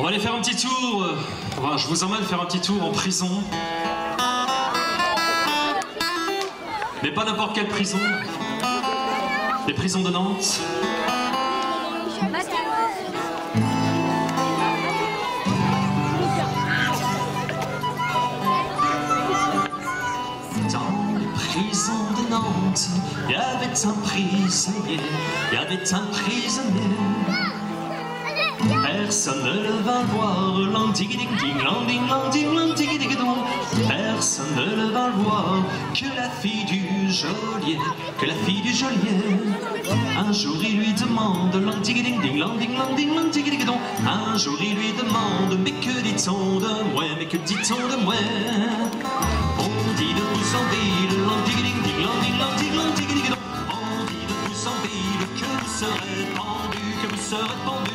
On va aller faire un petit tour. je vous emmène faire un petit tour en prison. Mais pas n'importe quelle prison. Les prisons de Nantes. Dans les prisons de Nantes, il y avait un prisonnier, il y avait un prisonnier. Personne ne le va voir, lang ding ding ding, lang ding lang ding dong. Personne ne le va voir que la fille du geôlier, que la fille du geôlier. Un jour il lui demande, lang ding ding ding, lang ding lang ding dong. Un jour il lui demande, mais que dit-on de moi, mais que dit-on de moi? On dit de vous en ville, lang ding ding ding, lang ding lang ding lang ding ding dong. On dit de vous en ville que vous serez pendu, que vous serez pendu.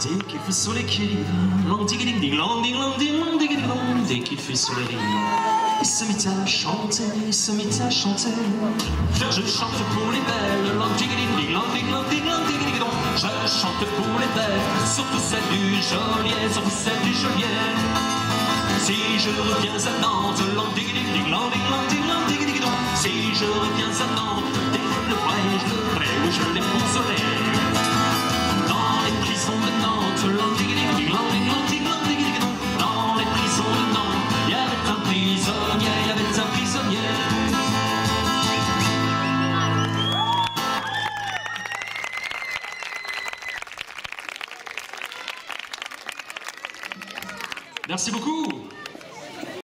Dès qu'il fut sur les quais, lang ding ding ding, lang ding dong. Dès qu'il les rives, il se mit à chanter, il à chanter. Je chante pour les belles, lang ding ding ding, lang ding lang ding. Je chante pour les belles, surtout celle du geôlier, surtout celle du geôlier. Si je reviens à Nantes, lang ding ding ding, lang ding lang ding. Si je reviens à Nantes, dès le vrai, je le je l'ai Merci beaucoup.